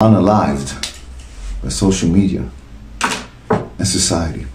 unalived by social media and society.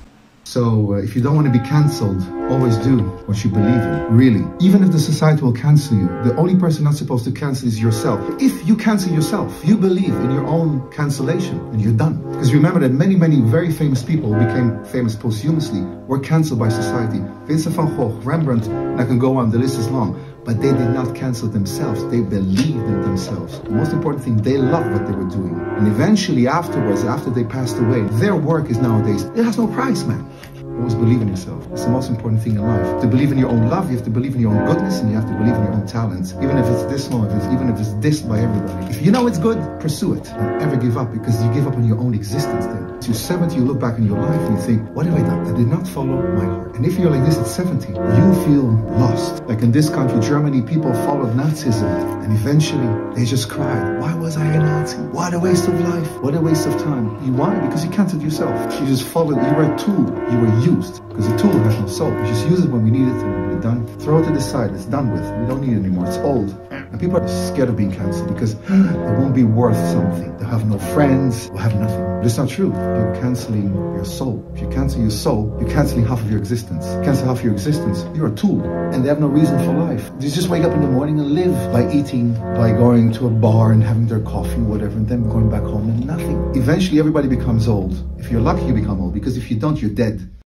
So, uh, if you don't want to be cancelled, always do what you believe in, really. Even if the society will cancel you, the only person not supposed to cancel is yourself. If you cancel yourself, you believe in your own cancellation and you're done. Because remember that many, many very famous people who became famous posthumously were cancelled by society. Vincent van Gogh, Rembrandt, and I can go on, the list is long. But they did not cancel themselves. They believed in themselves. The most important thing, they loved what they were doing. And eventually afterwards, after they passed away, their work is nowadays, it has no price, man. Always believe in yourself. It's the most important thing in life. To believe in your own love, you have to believe in your own goodness and you have to believe in your own talents. Even if it's this small, even if it's dissed by everybody. If you know it's good, pursue it. Don't ever give up because you give up on your own existence then. To 70, you look back in your life and you think, what have I done? I did not follow my heart. And if you're like this at 70, you feel lost. Like in this country, Germany, people followed Nazism and eventually they just cried, why was I a Nazi? What a waste of life. What a waste of time. You why? Because you canceled yourself. You just followed, you were a tool. You were used because the tool has no soul. We just use it when we need it and when we're done. Throw it to the side. It's done with. We don't need it anymore. It's old. And people are scared of being cancelled because it won't be worth something. They'll have no friends. They'll have nothing. But it's not true. You're canceling your soul. If you cancel your soul, you're canceling half of your existence. Cancel half of your existence. You're a tool. And they have no reason for life. They just wake up in the morning and live by eating, by going to a bar and having their coffee, whatever, and then going back home and nothing. Eventually everybody becomes old. If you're lucky, you become old because if you don't, you're dead.